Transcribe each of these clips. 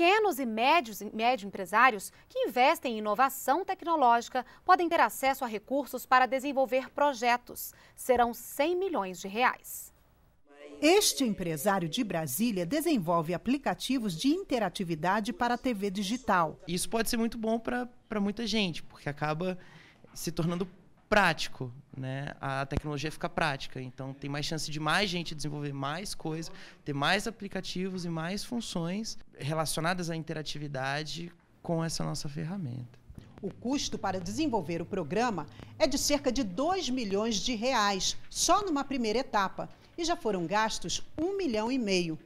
Pequenos e médios médio empresários que investem em inovação tecnológica podem ter acesso a recursos para desenvolver projetos. Serão 100 milhões de reais. Este empresário de Brasília desenvolve aplicativos de interatividade para a TV digital. Isso pode ser muito bom para muita gente, porque acaba se tornando prático, né? A tecnologia fica prática, então tem mais chance de mais gente desenvolver mais coisas, ter mais aplicativos e mais funções relacionadas à interatividade com essa nossa ferramenta. O custo para desenvolver o programa é de cerca de 2 milhões de reais, só numa primeira etapa, e já foram gastos um milhão e meio.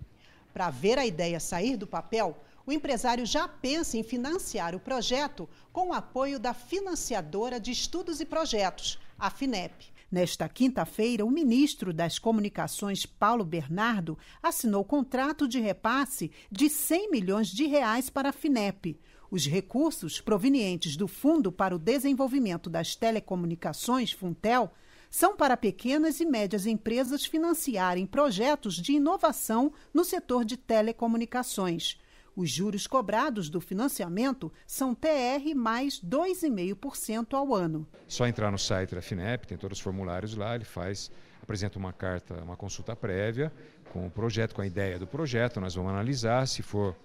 Para ver a ideia sair do papel, o empresário já pensa em financiar o projeto com o apoio da financiadora de estudos e projetos, a FINEP. Nesta quinta-feira, o ministro das Comunicações, Paulo Bernardo, assinou contrato de repasse de 100 milhões de reais para a FINEP. Os recursos provenientes do Fundo para o Desenvolvimento das Telecomunicações, Funtel, são para pequenas e médias empresas financiarem projetos de inovação no setor de telecomunicações. Os juros cobrados do financiamento são TR mais 2,5% ao ano. Só entrar no site da FINEP, tem todos os formulários lá, ele faz, apresenta uma carta, uma consulta prévia com o projeto, com a ideia do projeto, nós vamos analisar se for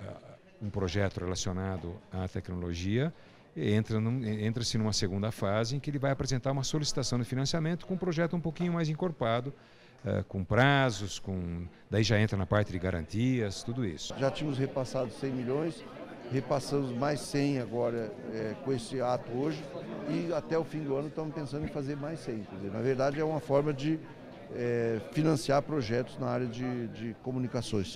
uh, um projeto relacionado à tecnologia, entra-se num, entra numa segunda fase em que ele vai apresentar uma solicitação de financiamento com um projeto um pouquinho mais encorpado, uh, com prazos, com daí já entra na parte de garantias, tudo isso. Já tínhamos repassado 100 milhões, repassamos mais 100 agora é, com esse ato hoje e até o fim do ano estamos pensando em fazer mais 100. Dizer, na verdade é uma forma de é, financiar projetos na área de, de comunicações.